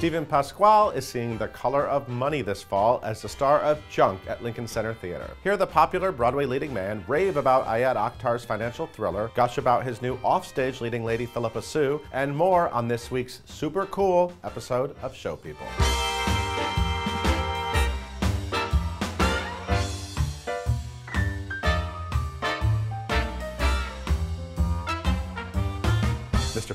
Steven Pasquale is seeing The Color of Money this fall as the star of Junk at Lincoln Center Theater. Hear the popular Broadway leading man rave about Ayad Akhtar's financial thriller, gush about his new offstage leading lady Phillipa Soo, and more on this week's super cool episode of Show People.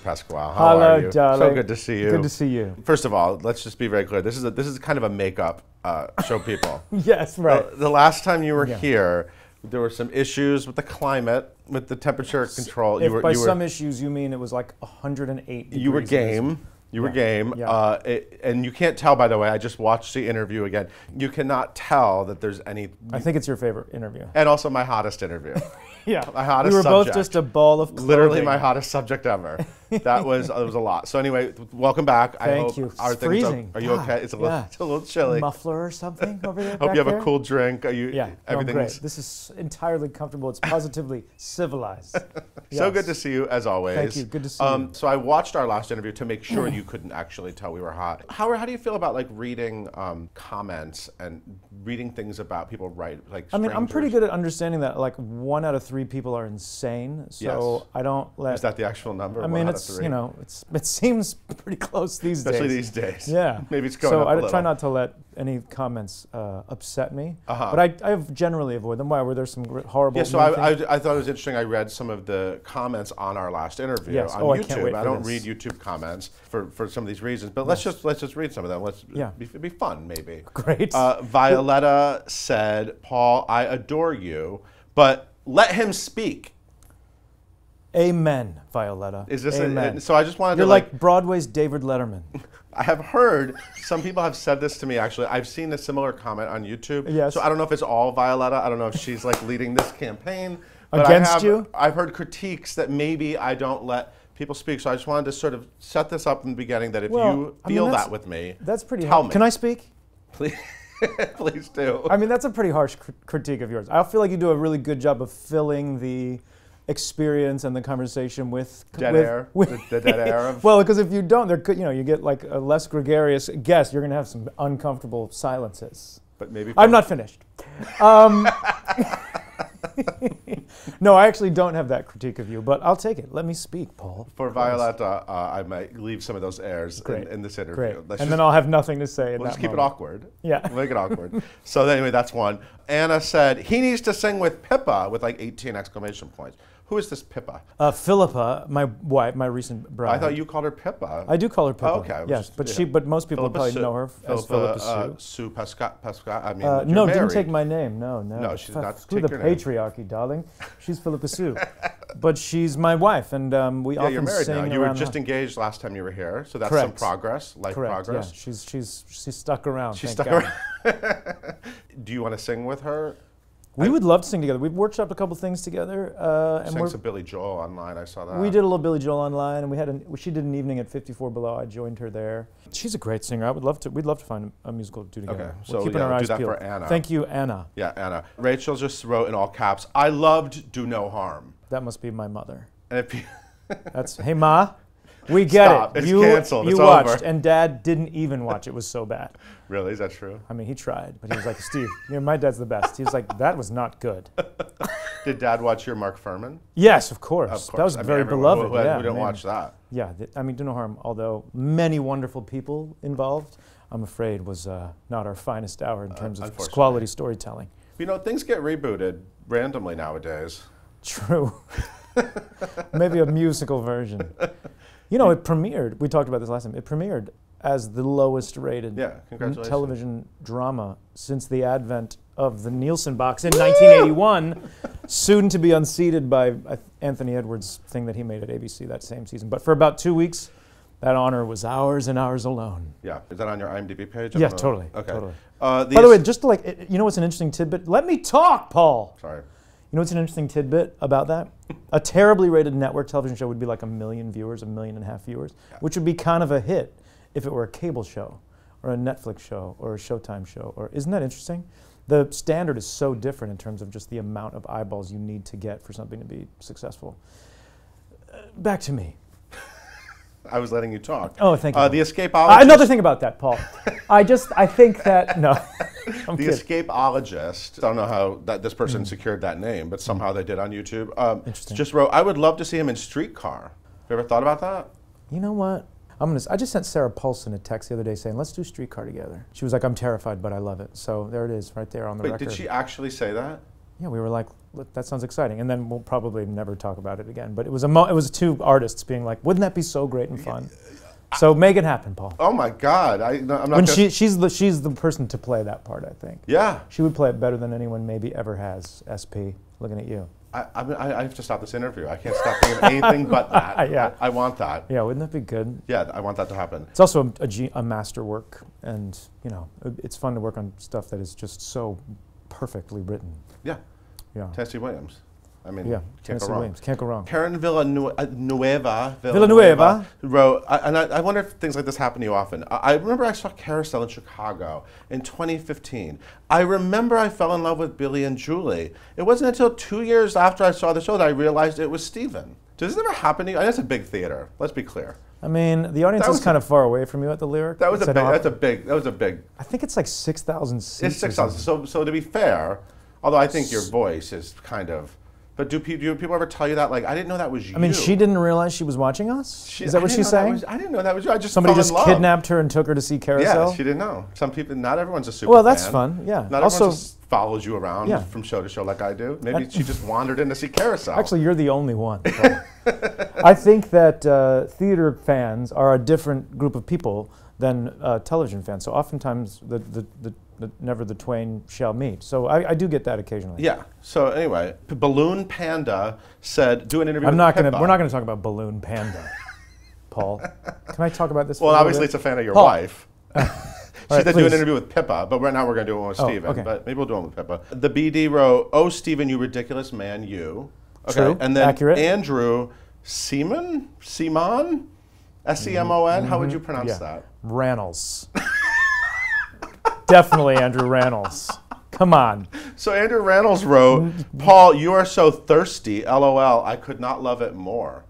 Pasquale, how Hello, are you? darling. So good to see you. Good to see you. First of all, let's just be very clear. This is a, this is kind of a makeup uh, show, people. Yes, right. the, the last time you were Yeah. here, there were some issues with the climate, with the temperature control. if you were, by you were, some issues you mean it was like 108 you were game. You were Yeah. game, Yeah. uh, it- and you can't tell. By the way, I just watched the interview again. You cannot tell that there's any, I think it's your favorite interview. and also my hottest interview. Yeah. My hottest we were both just a ball of clothing. Literally my hottest subject ever. That was it was a lot. So anyway, welcome back. I Thank hope you. our It's things are- freezing. Are, you God, okay? It's a little, yeah. it's a little chilly. Muffler or something over there. Hope you have there? a cool drink. Are you? Yeah, no, everything's great. This is entirely comfortable. It's positively civilized. So good to see you as always. Thank you. Good to see um, you. So I watched our last interview to make sure you couldn't actually tell we were hot. How, how do you feel about like reading um, comments and reading things about people write like? I mean, I'm pretty good at understanding that like one out of three people are insane. So Yes. I don't let. Is that the actual number? I One mean, out of it's you know, it's it seems pretty close these especially days. Especially these days. Yeah. maybe it's going so I try not to let any comments uh, upset me. Uh-huh. But I, I generally avoid them. Why? Were there some horrible? Yeah, so I. I, I thought it was interesting. I read some of the comments on our last interview Yes. on Oh, I YouTube. can't wait for don't read YouTube comments for, for some of these reasons, but let's just let's just read some of them. Let's Yeah. be, it'd be fun maybe. Great. Uh, Violetta said, "Paul, I adore you, but let him speak." Amen, Violetta. Is this? Amen. A, so I just wanted to. You're to like, Broadway's David Letterman. I have heard some people have said this to me. Actually, I've seen a similar comment on YouTube. Yes. So I don't know if it's all Violetta. I don't know if she's like leading this campaign. But Against I have, you? I've heard critiques that maybe I don't let people speak. So I just wanted to sort of set this up in the beginning that if Well, you I mean, feel that with me, That's pretty. Tell hard. me. Can I speak? please, please do. I mean, that's a pretty harsh cr- critique of yours. I feel like you do a really good job of filling the experience and the conversation with Dead with- air? with- The- the dead air of- well, because if you don't, there could you know you get like a less gregarious guest. You're gonna have some uncomfortable silences. But maybe I'm not finished. Um, no, I actually don't have that critique of you, but I'll take it. Let me speak, Paul. For Violetta, uh, I might leave some of those airs in, in this interview. Great. Let's and then I'll have nothing to say. We'll just keep it moment. awkward. Yeah. We'll make it awkward. so anyway, that's one. Anna said he needs to sing with Pippa with like 18 exclamation points. Who is this Pippa? Uh, Phillipa, my wife, my recent bride. I thought you called her Pippa. I do call her Pippa. Oh, okay. Yes, just- but yeah. she, but most people Phillipa probably Soo. know her f- as Phillipa, Phillipa uh, Soo. Soo Pascal. Pascal. I mean, Uh, no, didn't married. take my name. No, no. No, she's F- not Screw the your name. patriarchy, darling. She's Phillipa Soo, but she's my wife, and um, we Yeah, often you're married sing now. You were just engaged last time you were here, so that's some progress, life Correct. progress. Yeah, she's she's she's stuck around. She's thank stuck God. around. Do you want to sing with her? We would love to sing together. We've workshopped a couple things together, uh, and Sang some Billy Joel online. I saw that. we did a little Billy Joel online, and we had an, she did an evening at 54 Below. I joined her there. She's a great singer. I would love to. We'd love to find a musical to do together. Okay, We're so keeping yeah, our we'll do that peeled. for Anna. Thank you, Anna. Yeah, Anna. Rachel just wrote in all caps, "I loved Do No Harm." That must be my mother. And if you, That's hey ma, we get Stop. it. It's you canceled. you It's watched, over. and Dad didn't even watch. It was so bad. really, is that true? I mean, he tried, but he was like, Steve, you know, my dad's the best. He was like, that was not good. Did Dad watch your Mark Fuhrman? Yes, of course. Of course. That was I mean, very everyone- beloved. Who, who, yeah, who didn't watch that? Yeah, th- I mean, do no harm. Although many wonderful people involved, I'm afraid was uh, not our finest hour in terms of Uh, quality storytelling. You know, things get rebooted randomly nowadays. True. Maybe a musical version. You know, it premiered. We talked about this last time. It premiered as the lowest rated Yeah, television drama since the advent of the Nielsen box in 1981, soon to be unseated by Anthony Edwards' thing that he made at ABC that same season. But for about two weeks, that honor was ours and ours alone. Yeah, is that on your IMDb page? I Yeah, totally, Okay. totally. Uh, By the way, just to like, you know what's an interesting tidbit? Let me talk, Paul. sorry. You know what's an interesting tidbit about that? A terribly rated network television show would be like a million viewers, a million and a half viewers, which would be kind of a hit if it were a cable show or a Netflix show or a Showtime show. Or isn't that interesting? The standard is so different in terms of just the amount of eyeballs you need to get for something to be successful. Uh, back to me. I was letting you talk. Oh, thank you. Uh, the escapologist. Uh, another thing about that, Paul. I just I think that no, I'm The kidding. escapologist. I don't know how that this person secured that name, but somehow they did on YouTube. Um. Interesting. Just wrote, "I would love to see him in Streetcar." Have you ever thought about that? You know what? I'm gonna. I just sent Sarah Paulson a text the other day saying, "Let's do Streetcar together." She was like, "I'm terrified, but I love it." So there it is, right there on the Wait, record. did she actually say that? Yeah, we were like, "Look, "That sounds exciting," and then we'll probably never talk about it again. But it was a mo- it was two artists being like, "Wouldn't that be so great and fun?" So make it happen, Paul. Oh my God! I, no, I'm not. When she she's the she's the person to play that part, I think. yeah, She would play it better than anyone maybe ever has. SP, looking at you. I, I, I I have to stop this interview. I can't stop thinking of anything but that. Yeah. I, I want that. Yeah, wouldn't that be good? Yeah, I want that to happen. It's also a, a, a masterwork, and you know, it's fun to work on stuff that is just so perfectly written. Yeah, Yeah, Tennessee Williams. I mean, yeah. can't Tennessee go wrong. Williams can't go wrong. Karen uh, Villanueva, Villanueva. wrote, I, and I, I wonder if things like this happen to you often. I, I remember I saw Carousel in Chicago in 2015. I remember I fell in love with Billy and Julie. It wasn't until two years after I saw the show that I realized it was Steven. Does this ever happen to you? I know it's a big theater. Let's be clear. I mean, the audience is kind of far away from you at the lyric. That was It's a big. That's a big. That was a big. I think it's like six thousand seats. It's six thousand. So, so to be fair, although I think your voice is kind of. But do, pe- do people ever tell you that? Like, I didn't know that was you. I mean, she didn't realize she was watching us. She- is that I what she's saying? was- I didn't know that was you. I just Somebody just kidnapped her and took her to see Carousel. Yeah, she didn't know. Some people, not everyone's a super. well, that's fan. fun. Yeah. Not also, everyone just follows you around Yeah. from show to show like I do. Maybe she just wandered in to see Carousel. Actually, you're the only one. I think that uh, theater fans are a different group of people than uh, television fans. So oftentimes, the, the, the, the never the twain shall meet. So I, I do get that occasionally. yeah. So anyway, P- Balloon Panda said, "Do an interview." I'm with not gonna. We're not gonna talk about Balloon Panda, Paul. Can I talk about this? Well, obviously, bit? it's a fan of your Paul. wife. she right, said do an interview with Pippa, but right now we're going to do one with Oh, Steven. okay. But maybe we'll do one with Pippa. The BD wrote, "Oh, Steven, you ridiculous man, you." Okay, True. and then Accurate. Andrew Seaman, Seaman, S E M O N. How would you pronounce Mm-hmm. Yeah. that? Rannells. Definitely Andrew Rannells. Come on. So Andrew Rannells wrote, "Paul, you are so thirsty. LOL. I could not love it more."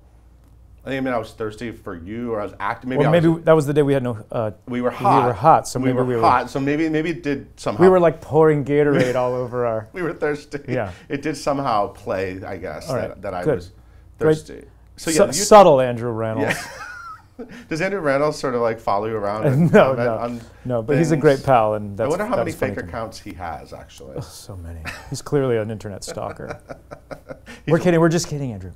I think I mean I was thirsty for you, or I was acting. Maybe Well, maybe was, that was the day we had no. Uh, we were hot. We were hot, so we maybe were we were. hot. So maybe maybe it did somehow. We were like pouring Gatorade all over our. we were thirsty. Yeah. It did somehow play, I guess, All that, right, that I good. was thirsty. So Su- yeah, you, subtle Andrew Rannells. yeah. Does Andrew Rannells sort of like follow you around? and no, no, no. But he's a great pal, and that's. I wonder how many fake accounts he has actually. So many. He's clearly an internet stalker. we're kidding. We're just kidding, Andrew.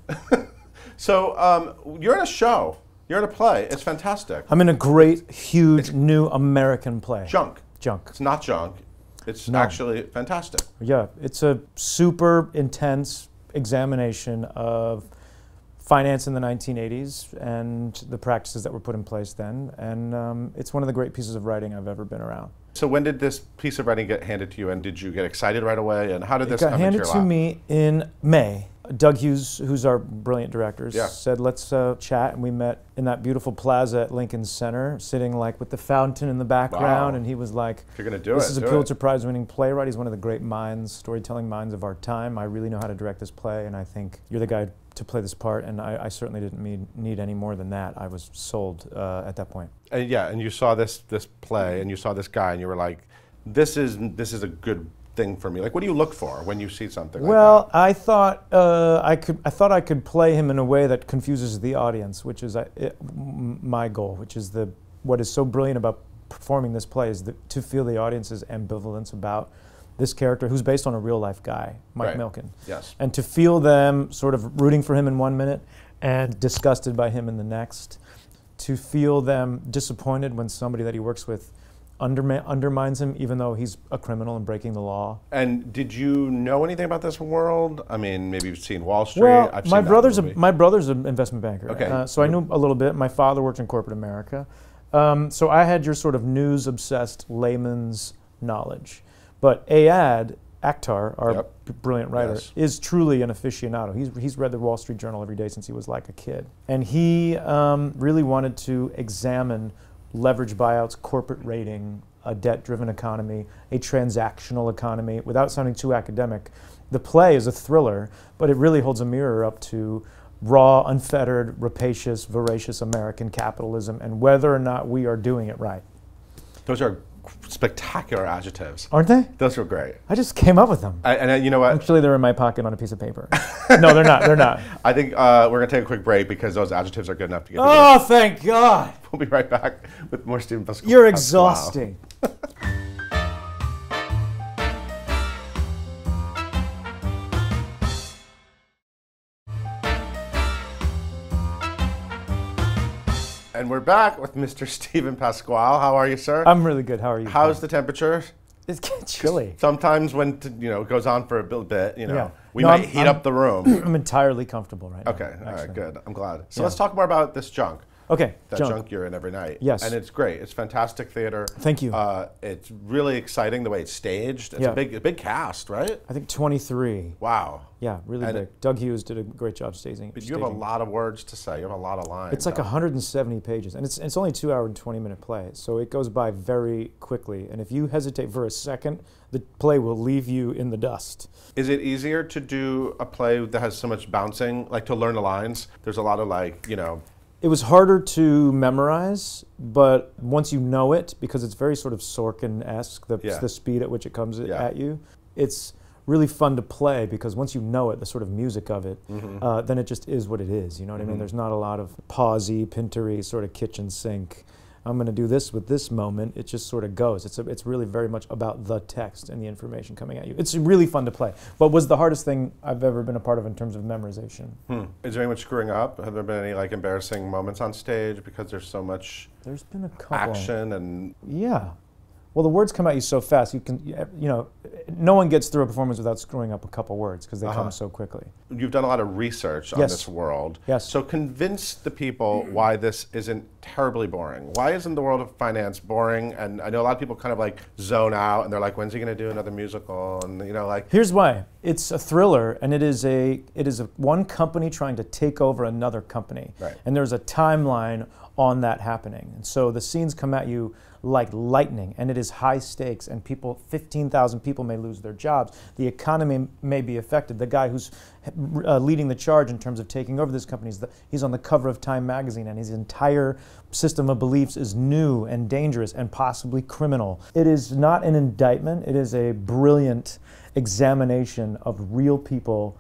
So um, you're in a show. You're in a play. It's fantastic. I'm in a great, huge, new American play. Junk. Junk. It's not junk. It's No. actually fantastic. Yeah, it's a super intense examination of finance in the 1980s and the practices that were put in place then. And um, it's one of the great pieces of writing I've ever been around. So when did this piece of writing get handed to you, and did you get excited right away? And how did It this got come handed into to your lap? me in May. Doug Hughes, who's our brilliant director, Yeah. said, let's uh, chat. And we met in that beautiful plaza at Lincoln Center, sitting like with the fountain in the background. Wow. And he was like, If you're gonna do this it, is a it. Pulitzer Prize winning playwright. He's one of the great minds, storytelling minds of our time. I really know how to direct this play, and I think you're the guy to play this part. And I, I certainly didn't need, need any more than that. I was sold uh, at that point. And yeah, and you saw this this play, and you saw this guy, and you were like, "This is this is a good thing for me." Like, what do you look for when you see something? Well, like I thought uh, I could. I thought I could play him in a way that confuses the audience, which is uh, it, m- my goal. Which is the what is so brilliant about performing this play is that to feel the audience's ambivalence about this character, who's based on a real life guy, Mike Right. Milken, yes, and to feel them sort of rooting for him in one minute and disgusted by him in the next, to feel them disappointed when somebody that he works with underma- undermines him, even though he's a criminal and breaking the law. And did you know anything about this world? I mean, maybe you've seen Wall Street. Well, I've my brother's a, my brother's an investment banker. Okay. Uh, so I knew a little bit. My father worked in corporate America. Um, so I had your sort of news obsessed layman's knowledge. But Ayad Akhtar, our Yep. brilliant writer, Yes. is truly an aficionado. He's, he's read the Wall Street Journal every day since he was like a kid. And he um, really wanted to examine leverage buyouts, corporate raiding, a debt driven economy, a transactional economy, without sounding too academic. The play is a thriller, but it really holds a mirror up to raw, unfettered, rapacious, voracious American capitalism and whether or not we are doing it right. Those are spectacular adjectives. Aren't they? Those were great. I just came up with them. I, and uh, you know what? Actually, they're in my pocket on a piece of paper. no, they're not. They're not. I think uh, we're going to take a quick break because those adjectives are good enough to get Oh, thank God. We'll be right back with more Steven Pasquale. You're exhausting. And we're back with Mr. Steven Pasquale. How are you, sir? I'm really good. How are you? How's the temperature? It's getting chilly. Sometimes when you know it goes on for a bit- bit, you know, Yeah. we No, might I'm- heat I'm- up the room. I'm entirely comfortable right now. okay, all right, good. I'm glad. So Yeah. let's talk more about this junk. Okay, That junk. junk. you're in every night. Yes. and it's great. It's fantastic theater. Thank you. Uh, it's really exciting the way it's staged. It's Yeah. a big, a big cast, right? I think 23. Wow. Yeah, really And big. Doug Hughes did a great job staging. But you have a lot of words to say. You have a lot of lines. It's like 170 pages, and it's it's only two hour and 20 minute play, so it goes by very quickly. And if you hesitate for a second, the play will leave you in the dust. Is it easier to do a play that has so much bouncing, like to learn the lines? There's a lot of like, you know, It was harder to memorize, but once you know it, because it's very sort of Sorkin-esque, the, Yeah. the speed at which it comes Yeah. at you, it's really fun to play because once you know it, the sort of music of it, Mm-hmm. uh, then it just is what it is. You know what I mean? There's not a lot of pausey, pintery, sort of kitchen sink. I'm going to do this with this moment. It just sort of goes. It's a, it's really very much about the text and the information coming at you. It's really fun to play. What was the hardest thing I've ever been a part of in terms of memorization? hmm. is there any much screwing up? Have there been any like embarrassing moments on stage because there's so much There's been a couple. action and Yeah. Well, the words come at you so fast. You can, you know, no one gets through a performance without screwing up a couple words because they Uh-huh. come so quickly. you've done a lot of research on this world. Yes. So convince the people why this isn't terribly boring. Why isn't the world of finance boring? And I know a lot of people kind of like zone out and they're like, when's he going to do another musical? And you know, like, Here's why: it's a thriller, and it is a it is a one company trying to take over another company, Right. and there's a timeline on that happening. And so the scenes come at you like lightning, and it is high stakes, and people, 15,000 people may lose their jobs. The economy may be affected. The guy who's uh, leading the charge in terms of taking over this company, is the, he's on the cover of Time magazine, and his entire system of beliefs is new and dangerous and possibly criminal. It is not an indictment, it is a brilliant examination of real people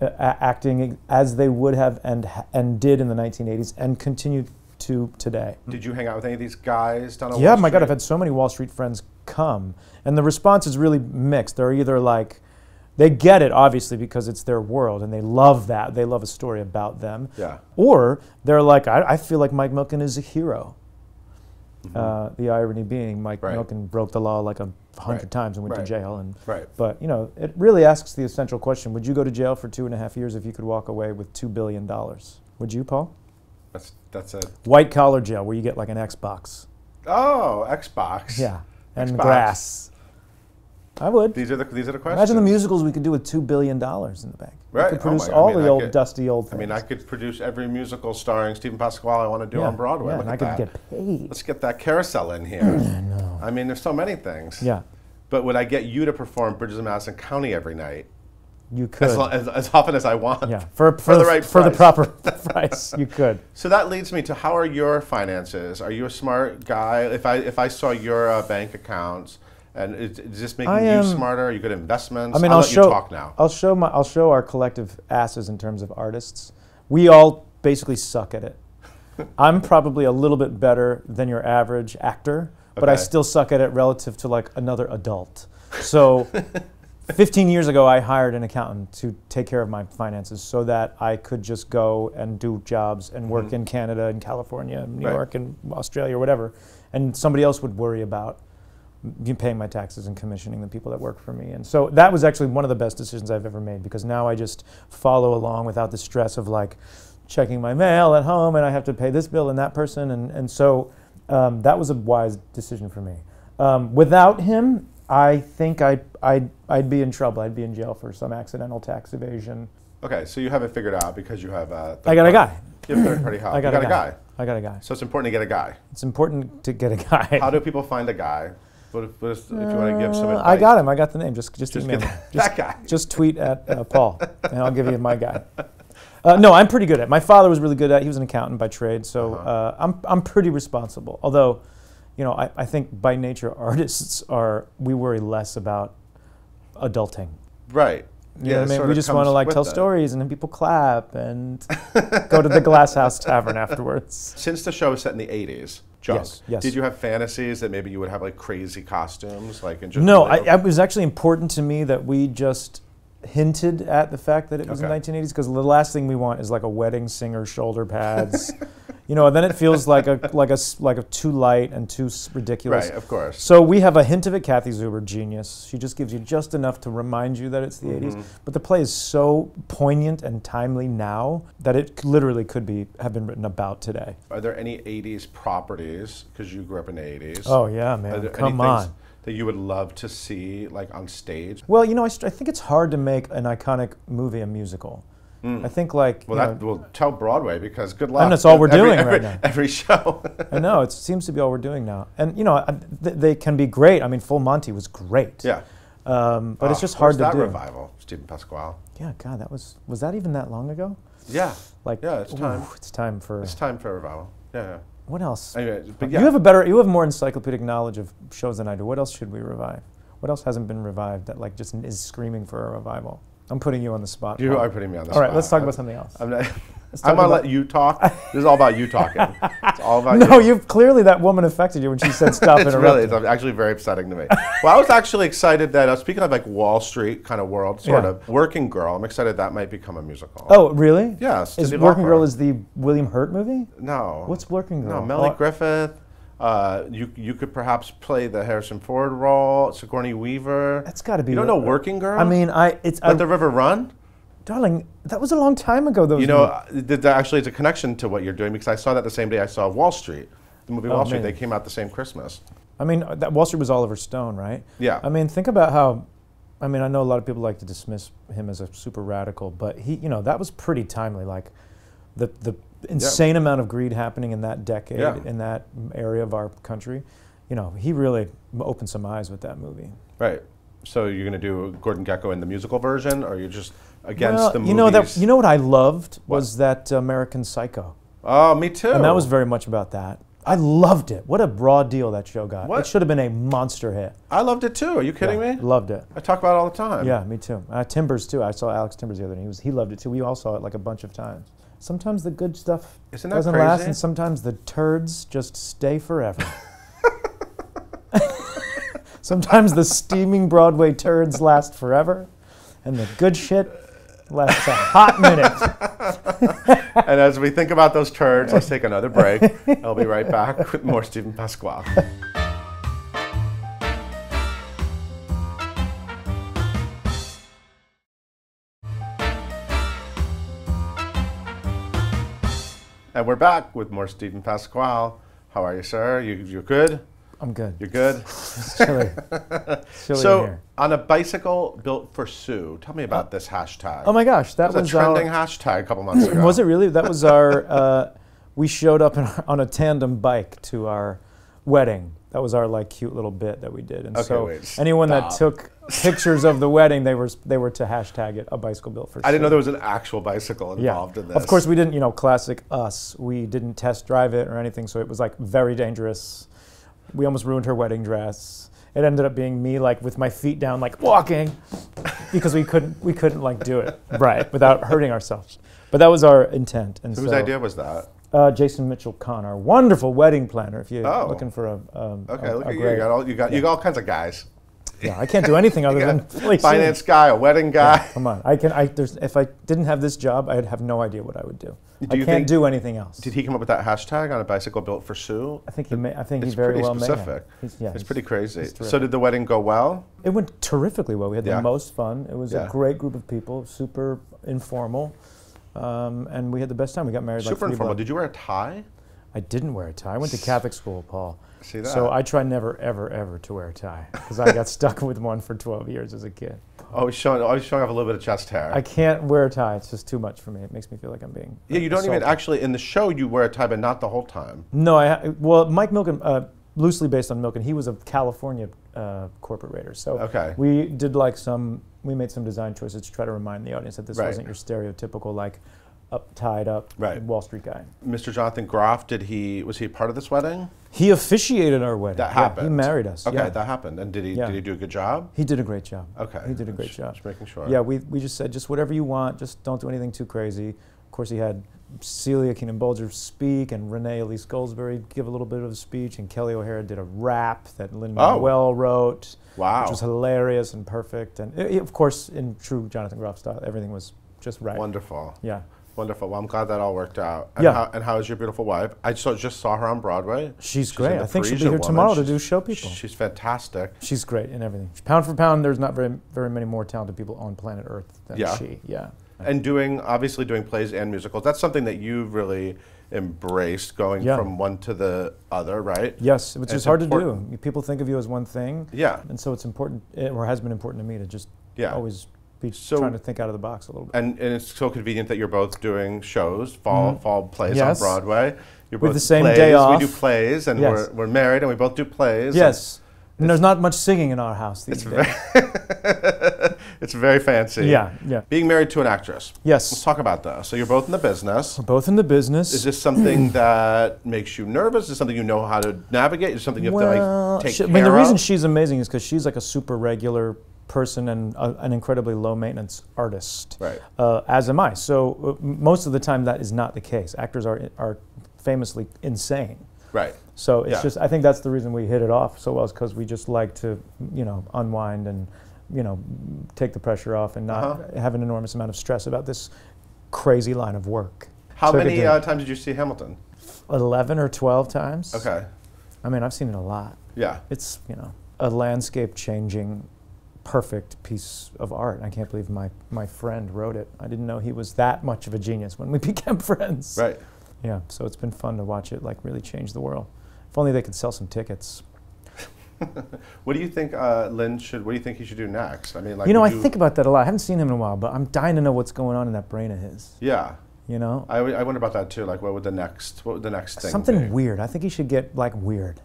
uh, acting as they would have and, and did in the 1980s and continue to today. did you hang out with any of these guys down on Yeah, Wall my God, I've had so many Wall Street friends come, and the response is really mixed. They're either like, they get it obviously because it's their world and they love that. They love a story about them. Yeah. Or they're like, I, I feel like Mike Milken is a hero. Uh, the irony being, Mike Mm-hmm. Right. Milken broke the law like a hundred Right. times and went Right. to jail. And Right. but you know, it really asks the essential question: Would you go to jail for two and a half years if you could walk away with two billion dollars? Would you, Paul? That's, that's it. White collar jail, where you get like an Xbox. Oh, Xbox. Yeah, and Xbox. grass. I would. These are the, these are the questions. Imagine the musicals we could do with two billion dollars in the bank. Right. We could Oh produce I all mean, the I old could- dusty old things. I mean, I could produce every musical starring Steven Pasquale I want to do yeah, on Broadway. Yeah, Look and I could that. get paid. Let's get that carousel in here. I know. I mean, there's so many things. Yeah, But would I get you to perform Bridges of Madison County every night? you could. As, as, as often as I want. yeah, for, for, For the the, right for the proper price, you could. So that leads me to how are your finances? Are you a smart guy? If I if I saw your uh, bank accounts, and is, is this making I you smarter? Are you good at investments? I mean, I'll, I'll, let show. you talk now. I'll show my. I'll show our collective asses in terms of artists. We all basically suck at it. I'm probably a little bit better than your average actor, but I still suck at it relative to like another adult. So, 15 years ago, I hired an accountant to take care of my finances so that I could just go and do jobs and work mm-hmm. in Canada and California and New. Right. York and Australia or whatever, and somebody else would worry about paying my taxes and commissioning the people that work for me. And so that was actually one of the best decisions I've ever made because now I just follow along without the stress of like checking my mail at home and I have to pay this bill and that person. And, and so um, that was a wise decision for me. Um, without him, I think I'd, I'd, I'd be in trouble. I'd be in jail for some accidental tax evasion. Okay, so you have it figured out because you have uh, I got a guy. You have third party help. I got, you got a, guy. I got a guy. So it's important to get a guy. It's important to get a guy. How do people find a guy? What if, what if, if you want to give some Uh, advice? I got him. I got the name. Just just, Just email that Just, guy. just tweet at uh, Paul, and I'll give you my guy. Uh, no, I'm pretty good at. it. My father was really good at. it. He was an accountant by trade, so Uh-huh. uh, I'm I'm pretty responsible. Although, you know, I, I think by nature artists are we worry less about adulting. Right. You know what I mean? We just want to like tell it. stories and then people clap and go to the Glass House Tavern afterwards. Since the show was set in the 80s, Junk, Yes, yes. did you have fantasies that maybe you would have like crazy costumes? like in just No, I, it was actually important to me that we just hinted at the fact that it was Okay. in 1980s because the last thing we want is like a wedding singer shoulder pads. you know, and then it feels like a like a like a too light and too ridiculous. Right, of course. So we have a hint of it. Kathy Zuber, genius. She just gives you just enough to remind you that it's the Mm-hmm. 80s. But the play is so poignant and timely now that it literally could be have been written about today. Are there any 80s properties, because you grew up in the 80s? Oh yeah, man, come on. That you would love to see like on stage? Well, you know, I, I think it's hard to make an iconic movie a musical. I think like. Well, that know, will tell Broadway because good luck. And that's all we're Every- doing every, right now. Every show. I know it seems to be all we're doing now, and you know I- th- they can be great. I mean, Full Monty was great. yeah. Um, but it's Ah, just hard to do. revival, Steven Pasquale. Yeah, God, that was was that even that long ago? Yeah. Like, Yeah, it's time. it's time for It's time for a revival. Yeah. yeah. What else? Anyway, yeah. You have a better, you have more encyclopedic knowledge of shows than I do. What else should we revive? What else hasn't been revived that like just is screaming for a revival? I'm putting you on the spot. you are putting me on the All spot. All right, let's talk I'm- about something else. I'm, not, Let's I'm gonna let you talk. this is all about you talking. It's all about No, you. you've clearly that woman affected you when she said stop it's really, it's actually very upsetting to me. well, I was actually excited that, uh, speaking of like Wall Street kind of world, sort Yeah. of, Working Girl, I'm excited that might become a musical. Oh, really? Yes. Is Working. Girl is the William Hurt movie? No. What's Working Girl? No, Melanie Oh, Griffith. Uh, you you could perhaps play the Harrison Ford role, Sigourney Weaver. That's got to be. You don't know Working Girl? I mean, I it's Let I, the River Run. Darling. That was a long time ago. Those You know, uh, th- actually it's a connection to what you're doing because I saw that the same day I saw Wall Street, the movie Oh, Wall Street. man. They came out the same Christmas. I mean, that Wall Street was Oliver Stone, right? Yeah. I mean, think about how. I mean, I know a lot of people like to dismiss him as a super radical, but he, you know, that was pretty timely. Like, the the insane amount of greed happening in that decade Yeah. in that area of our country. You know, he really opened some eyes with that movie. Right. So you're going to do Gordon Gekko in the musical version, or you're just against well, the movies? you know that you know what I loved What? was that American Psycho, Oh, me too. and that was very much about that. I loved it. What a broad deal that show got. What? It should have been a monster hit. I loved it too. Are you kidding Yeah, me? Loved it. I talk about it all the time. Yeah, me too. Uh, Timbers too. I saw Alex Timbers the other day. He was he loved it too. We all saw it like a bunch of times. Sometimes the good stuff doesn't last, and sometimes the turds just stay forever. sometimes the steaming Broadway turds last forever, and the good shit lasts a hot minute. And as we think about those turds, let's take another break. I'll be right back with more Steven Pasquale. And we're back with more Steven Pasquale. How are you, sir? You, you're good? I'm good. You're good? It's chilly. It's chilly in So, on a bicycle built for Soo, tell me about this hashtag. Oh my gosh, that It was was a trending our, hashtag a couple months ago. Was it really? That was our. Uh, we showed up in our, on a tandem bike to our wedding. That was our like cute little bit that we did. And Okay, so wait, anyone that took pictures of the wedding, they were they were to hashtag it a bicycle built for. Soo. I didn't know there was an actual bicycle Yeah. involved in this. Of course, we didn't. You know, classic us. We didn't test drive it or anything, so it was like very dangerous. We almost ruined her wedding dress. It ended up being me like with my feet down, like walking, because we couldn't we couldn't like do it right without hurting ourselves. But that was our intent. And Whose so, idea was that? Uh, Jason Mitchell Kahn, our wonderful wedding planner. If you're Oh. looking for a, um, Okay, a, look a at you. great- You got all you got. You got all kinds of guys. Yeah, I can't do anything other than Finance guy, a wedding guy. Come on, I can. I there's, if I didn't have this job, I'd have no idea what I would do. Do I you can't do anything else. Did he come up with that hashtag on a bicycle built for Soo? I think he may, I think It's he very pretty well specific. He's- yeah, It's he's- pretty crazy. So did the wedding go well? It went terrifically well. We had Yeah. the most fun. It was Yeah. a great group of people, super informal, um, and we had the best time. We got married like Super three informal. blocks- Did you wear a tie? I didn't wear a tie. I went to Catholic school, Paul. See that? So I try never, ever, ever to wear a tie because I got stuck with one for 12 years as a kid. always showing, always showing off a little bit of chest hair. I can't wear a tie. It's just too much for me. It makes me feel like I'm being. yeah, you don't even actually in the show you wear a tie, but not the whole time. No, I well, Mike Milken, uh, loosely based on Milken, he was a California uh, corporate raider. So Okay. we did like some, we made some design choices to try to remind the audience that this Right. wasn't your stereotypical like up, tied up Right. Wall Street guy. Mr. Jonathan Groff, did he was he part of this wedding? He officiated our wedding. That Yeah, happened. he married us. Okay, yeah. that happened. And did he Yeah. did he do a good job? he did a great job. Okay. He did a great Just- job. Just making sure. Yeah, we, we just said just whatever you want, just don't do anything too crazy. Of course, he had Celia Keenan Bolger speak and Renee Elise Goldsberry give a little bit of a speech, and Kelli O'Hara did a rap that Lin Oh. Manuel wrote, Wow. which was hilarious and perfect. And i- i- of course, in true Jonathan Groff style, everything was just right. Wonderful. Yeah. Wonderful. Well, I'm glad that all worked out. And Yeah. How, and how is your beautiful wife? I saw, just saw her on Broadway. She's, in great. I think she'll be here Woman. tomorrow to do show people. She's fantastic. She's great in everything. Pound for pound, there's not very very many more talented people on planet Earth than Yeah. she. Yeah. And doing obviously doing plays and musicals. That's something that you've really embraced, going Yeah. from one to the other, right? Yes, which It's is hard important. to do. People think of you as one thing, Yeah. and so it's important, eh, or has been important to me to just Yeah. always be So- trying to think out of the box a little bit. And, and it's so convenient that you're both doing shows, fall mm-hmm. fall plays. Yes. on Broadway. You're both the same plays. day We do plays, and Yes. we're, we're married, and we both do plays. yes, and there's not much singing in our house these It's days. very, it's very fancy. yeah, yeah. Being married to an actress. Yes. Let's talk about that. So you're both in the business. we're both in the business. Is this something that makes you nervous? Is this something you know how to navigate? Is it something you have to well, like take she- I mean, the reason of? she's amazing is because she's like a super regular person and a, an incredibly low maintenance artist. Right. uh, as am I. So uh, most of the time that is not the case. Actors are are famously insane. Right. So it's Yeah. just I think that's the reason we hit it off so well is because we just like to you know unwind and you know take the pressure off and not Uh-huh. have an enormous amount of stress about this crazy line of work. How Took many uh, times did you see Hamilton? Eleven or twelve times. Okay. I mean I've seen it a lot. Yeah. It's you know a landscape changing. Perfect piece of art. I can't believe my, my friend wrote it. I didn't know he was that much of a genius when we became friends. Right. Yeah, so it's been fun to watch it like really change the world. If only they could sell some tickets. What do you think, uh, Lin should? What do you think he should do next? I mean, like you know, I think about that a lot. I haven't seen him in a while, but I'm dying to know what's going on in that brain of his. Yeah. You know, I, w- I wonder about that too. Like, what would the next? What would the next thing? something be? weird. I think he should get like weird.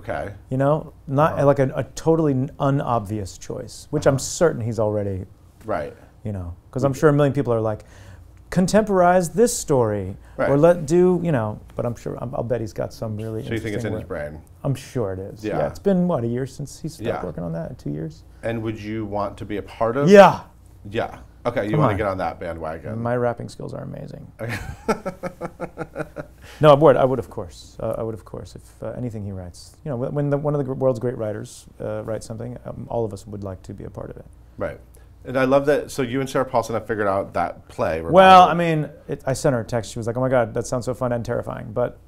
Okay. You know, not Uh-huh. like a, a totally unobvious choice, which I'm certain he's already. Right. You know, because I'm sure a million people are like, contemporize this story, or let do you know. But I'm sure I'm, I'll bet he's got some really. So you think it's in interesting his brain? I'm sure it is. Yeah. It's been what a year since he stopped Yeah. working on that. Two years. And would you want to be a part of? Yeah. Yeah. Okay. You Come want to get on that bandwagon? My rapping skills are amazing. no, I would. I would, of course. Uh, I would, of course, if uh, anything he writes. You know, wh- when the, one of the world's great writers uh, writes something, um, all of us would like to be a part of it. right. And I love that. So you and Sarah Paulson have figured out that play. Well. I mean, it, I sent her a text. She was like, "Oh my God, that sounds so fun and terrifying." But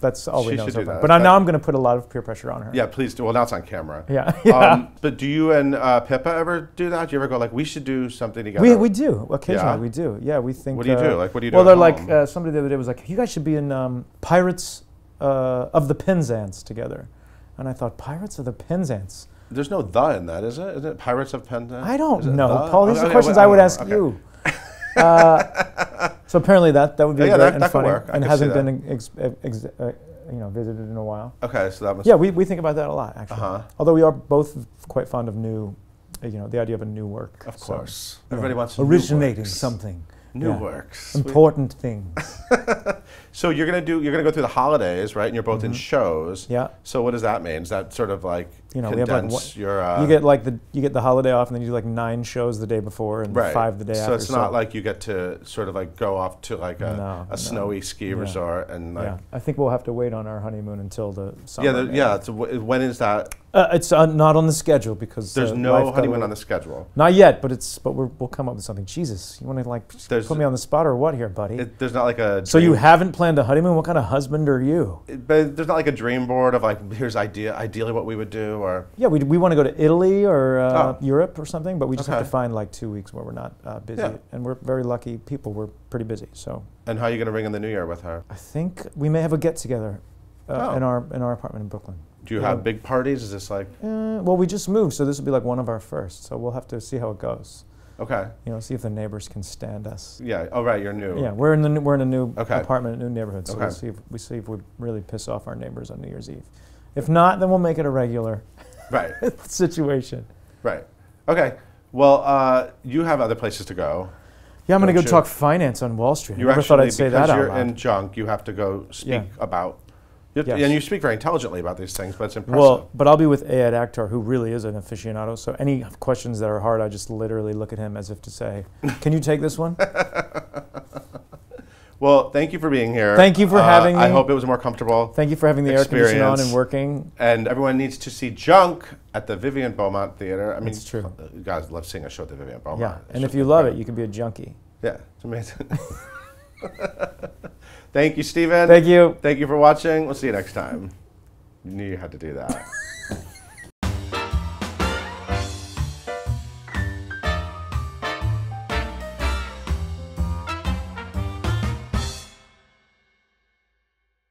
that's all we She know so. But I, now I'm going to put a lot of peer pressure on her. Yeah, please do. Well, now it's on camera. Yeah. yeah. Um, but do you and uh, Pippa ever do that? Do you ever go like, we should do something together? we, we do occasionally. Yeah? We do. Yeah, we think. What do you uh, do? Like, what do you do Well, they're like home? uh, somebody the other day was like, "You guys should be in um, Pirates uh, of the Penzance together," and I thought, "Pirates of the Penzance." There's no the in that, is it? Is it Pirates of Penzance? I don't know? Paul. These Okay, are questions I would ask. Okay. you. Uh, so apparently that that would be Yeah, great that- and that funny, work. And hasn't been ex, ex, uh, you know visited in a while. Okay, so that must. Yeah, we, we think about that a lot actually. Uh-huh. Although we are both quite fond of new, uh, you know, the idea of a new work. Of So, course. Everybody wants new originating works. something New yeah. works. important things. So you're gonna do. You're gonna go through the holidays, right? And you're both in shows. Mm-hmm. Yeah. So what does that mean? Is that sort of like You know, we have, like, one- your? Uh, you get like the you get the holiday off, and then you do like nine shows the day before and right. five the day so after. So it's not like you get to sort of like go off to like a, No, a no. snowy ski Yeah. resort and like. yeah. I think we'll have to wait on our honeymoon until the summer. Yeah, the, yeah. So wh- when is that? Uh, it's uh, not on the schedule because There's uh, no life got a honeymoon on the schedule. Not yet, but it's but we're, we'll come up with something. Jesus, you want to like There's- put me on the spot or what here, buddy? It, there's not like a. so you haven't planned a honeymoon? What kind of husband are you? it- but there's not like a dream board of like here's idea ideally what we would do or. Yeah, we, we want to go to Italy or uh, Oh. Europe or something, but we just have to find like two weeks where we're not uh, busy. Yeah. And we're very lucky people. We're pretty busy, so And how are you gonna ring in the new year with her? I think we may have a get together uh, Oh. in our in our apartment in Brooklyn. Do you Yeah. have big parties? Is this like Uh, well, we just moved, so this will be like one of our first. So we'll have to see how it goes. okay? You know, see if the neighbors can stand us. Yeah. Oh right, you're new. Yeah, we're in the new- we're in a new Okay. apartment, a new neighborhood. So Okay. we'll see if we see if we really piss off our neighbors on New Year's Eve. If not, then we'll make it a regular Right. situation. Right. Okay. Well, uh, you have other places to go. Yeah, I'm going to go you? talk finance on Wall Street. I You never actually, thought I'd say that out you're loud. in junk, you have to go speak Yeah. about. you have to- Yes. And you speak very intelligently about these things, but it's impressive. Well, but I'll be with Ayad Akhtar, who really is an aficionado. So any questions that are hard, I just literally look at him as if to say, "Can you take this one?" Well, thank you for being here. Thank you for Uh, having me. I hope it was more comfortable. Thank you for having the air conditioning on Experience. and working. And everyone needs to see Junk at the Vivian Beaumont Theater. I mean, it's true. You guys love seeing a show at the Vivian Beaumont. Yeah, It's and if you love it, you can be a junkie. Yeah, it's amazing. Thank you, Steven. Thank you. Thank you for watching. We'll see you next time. You knew you had to do that.